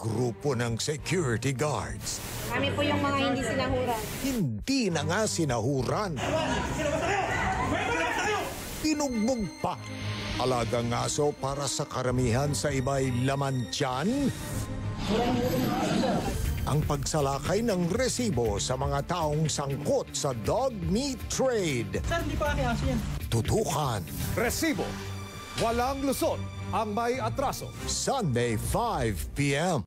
grupo ng security guards. Kami po yung mga hindi sinahuran. Hindi na nga sinahuran. Pinugbog pa. Alagang aso para sa karamihan sa iba'y laman tiyan. Ang pagsalakay ng resibo sa mga taong sangkot sa dog meat trade. Sir, hindi pa kami aso yan. Tutukan. Resibo. Walang lusot ang may atraso. Sunday 5 p.m.